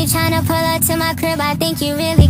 you to pull up to my crib, I think you really